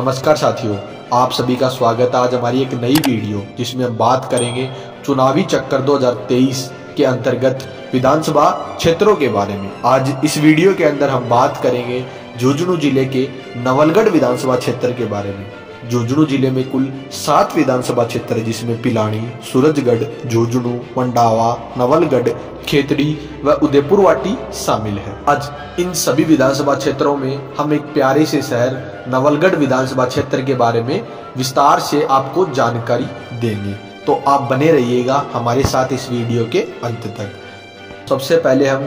नमस्कार साथियों, आप सभी का स्वागत है आज हमारी एक नई वीडियो, जिसमें हम बात करेंगे चुनावी चक्कर 2023 के अंतर्गत विधानसभा क्षेत्रों के बारे में। आज इस वीडियो के अंदर हम बात करेंगे झुंझुनू ज़िले के नवलगढ़ विधानसभा क्षेत्र के बारे में। झुंझुनू ज़िले में कुल सात विधानसभा क्षेत्र है, जिसमें पिलानी, सूरजगढ़ झुंझुनू मंडावा, नवलगढ़, खेतड़ी व उदयपुर वाटी शामिल है। आज इन सभी विधानसभा क्षेत्रों में हम एक प्यारे से शहर नवलगढ़ विधानसभा क्षेत्र के बारे में विस्तार से आपको जानकारी देंगे। तो आप बने रहिएगा हमारे साथ इस वीडियो के अंत तक। सबसे पहले हम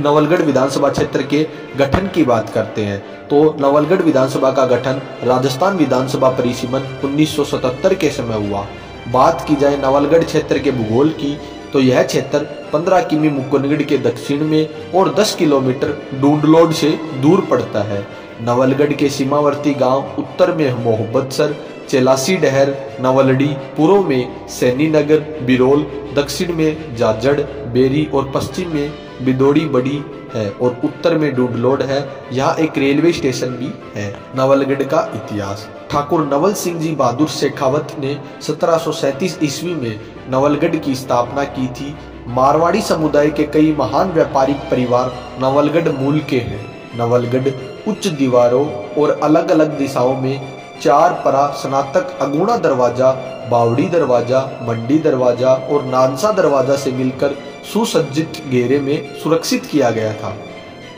नवलगढ़ विधानसभा क्षेत्र के गठन की बात करते हैं। तो नवलगढ़ विधानसभा का गठन राजस्थान विधानसभा परिसीमन 1977 के समय हुआ। बात की जाए नवलगढ़ क्षेत्र के भूगोल की तो यह क्षेत्र 15 किमी मुकुंदगढ़ के दक्षिण में और 10 किलोमीटर डूडलोड से दूर पड़ता है। नवलगढ़ के सीमावर्ती गाँव उत्तर में मोहब्बतसर चेलासी डहर, नवलडी, पूर्व में सैनी नगर बिरोल, दक्षिण में जाजड़, बेरी और पश्चिम में बिदोड़ी बड़ी है और उत्तर में डूडलोड है। यहाँ एक रेलवे स्टेशन भी है। नवलगढ़ का इतिहास। ठाकुर नवल सिंह जी बहादुर शेखावत ने 1737 ईस्वी में नवलगढ़ की स्थापना की थी। मारवाड़ी समुदाय के कई महान व्यापारिक परिवार नवलगढ़ मूल के हैं। नवलगढ़ उच्च दीवारों और अलग अलग दिशाओं में चार परा स्नातक अगुणा दरवाज़ा, बावड़ी दरवाज़ा, मंडी दरवाज़ा और नानसा दरवाज़ा से मिलकर सुसज्जित घेरे में सुरक्षित किया गया था।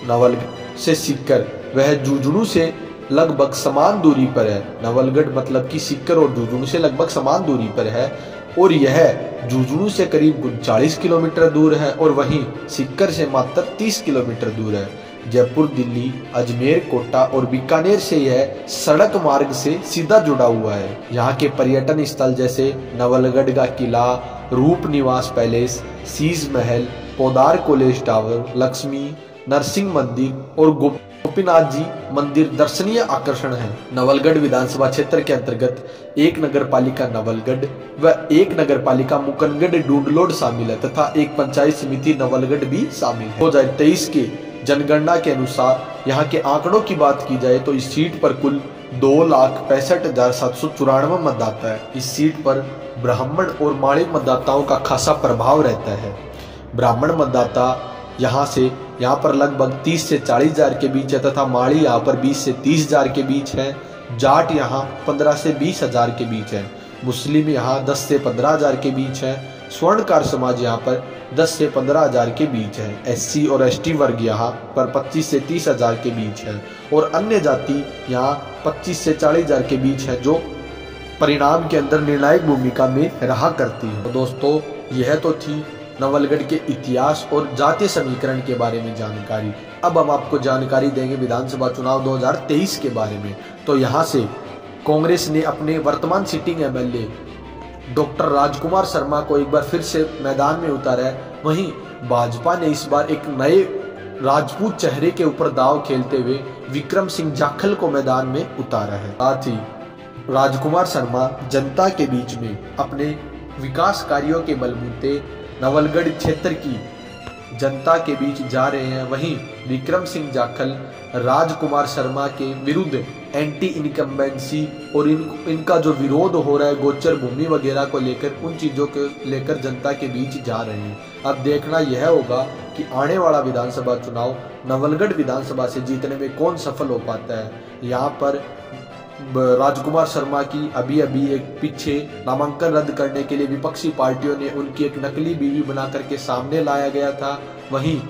नवलगढ़ से सीकर, वह जुजड़ू से लगभग समान दूरी पर है। नवलगढ़ मतलब कि सीकर और जुजड़ू से लगभग समान दूरी पर है और यह जुजड़ू से करीब उनचालीस किलोमीटर दूर है और वहीं सिक्कर से मात्र 30 किलोमीटर दूर है। जयपुर, दिल्ली, अजमेर, कोटा और बीकानेर से यह सड़क मार्ग से सीधा जुड़ा हुआ है। यहाँ के पर्यटन स्थल जैसे नवलगढ़ का किला, रूप निवास पैलेस, सीज महल, पोदार कॉलेज टावर, लक्ष्मी, नरसिंह मंदिर और गोपीनाथ जी मंदिर दर्शनीय आकर्षण है। नवलगढ़ विधानसभा क्षेत्र के अंतर्गत एक नगर पालिका नवलगढ़ व एक नगर पालिका मुकनगढ़ डूडलोड शामिल है तथा एक पंचायत समिति नवलगढ़ भी शामिल है। दो तेईस के जनगणना के अनुसार यहाँ के आंकड़ों की बात की जाए तो इस सीट पर कुल दो लाख पैंसठ हज़ार सात सौ चौरानवे मतदाता है। इस सीट पर ब्राह्मण और माड़ी मतदाताओं का खासा प्रभाव रहता है। ब्राह्मण मतदाता यहाँ से, यहाँ पर लगभग 30 से चालीस हज़ार के बीच है तथा माड़ी यहाँ पर 20 से तीस हज़ार के बीच है। जाट यहाँ 15 से बीस हज़ार के बीच है। मुस्लिम यहाँ 10 से पंद्रह हज़ार के बीच है। स्वर्णकार समाज यहाँ पर 10 से पंद्रह हज़ार के बीच है। एससी और एसटी वर्ग यहाँ पर 25 से तीस हज़ार के बीच है। और अन्य जाति यहाँ 25 से चालीस हज़ार के बीच है, जो परिणाम के अंदर निर्णायक भूमिका में रहा करती है। तो दोस्तों, यह तो थी नवलगढ़ के इतिहास और जातीय समीकरण के बारे में जानकारी। अब हम आपको जानकारी देंगे विधानसभा चुनाव 2023 के बारे में। तो यहाँ से कांग्रेस ने अपने वर्तमान sitting MLA doctor Rajkumar Sharma को एक बार फिर से मैदान में उतारा है। वहीं भाजपा ने इस बार एक नए राजपूत चेहरे के ऊपर दाव खेलते हुए विक्रम सिंह जाखल को मैदान में उतारा है। साथ ही राजकुमार शर्मा जनता के बीच में अपने विकास कार्यों के बलबूते नवलगढ़ क्षेत्र की जनता के बीच जा रहे हैं, वहीं विक्रम सिंह जाखल, राजकुमार शर्मा के विरुद्ध एंटी इनकम्बेंसी और इन, इनका जो विरोध हो रहा है, गोचर भूमि वगैरह को लेकर, उन चीज़ों को लेकर जनता के बीच जा रहे हैं। अब देखना यह होगा कि आने वाला विधानसभा चुनाव, नवलगढ़ विधानसभा से जीतने में कौन सफल हो पाता है। यहाँ पर राजकुमार शर्मा की अभी अभी एक पीछे नामांकन रद्द करने के लिए विपक्षी पार्टियों ने उनकी एक नकली बीवी बना करके सामने लाया गया था। वहीं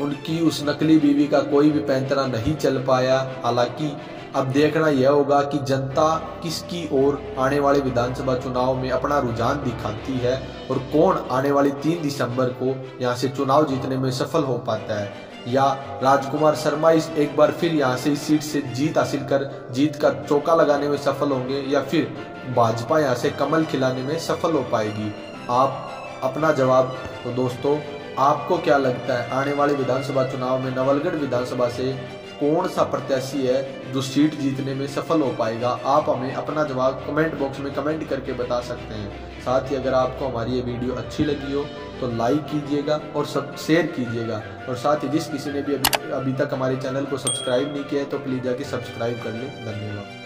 उनकी उस नकली बीवी का कोई भी पैंतरा नहीं चल पाया। हालाँकि अब देखना यह होगा कि जनता किसकी ओर आने वाले विधानसभा चुनाव में अपना रुझान दिखाती है और कौन आने वाली तीन दिसंबर को यहाँ से चुनाव जीतने में सफल हो पाता है। या राजकुमार शर्मा इस एक बार फिर यहाँ से इस सीट से जीत हासिल कर, जीत का चौका लगाने में सफल होंगे या फिर भाजपा यहाँ से कमल खिलाने में सफल हो पाएगी? आप अपना जवाब तो दोस्तों, आपको क्या लगता है? आने वाले विधानसभा चुनाव में नवलगढ़ विधानसभा से कौन सा प्रत्याशी है, जो सीट जीतने में सफल हो पाएगा। आप हमें अपना जवाब कमेंट बॉक्स में कमेंट करके बता सकते हैं। साथ ही अगर आपको हमारी ये वीडियो अच्छी लगी हो तो लाइक कीजिएगा और सब शेयर कीजिएगा। और साथ ही जिस किसी ने भी अभी अभी तक हमारे चैनल को सब्सक्राइब नहीं किया है तो प्लीज़ जाके सब्सक्राइब कर लें। धन्यवाद।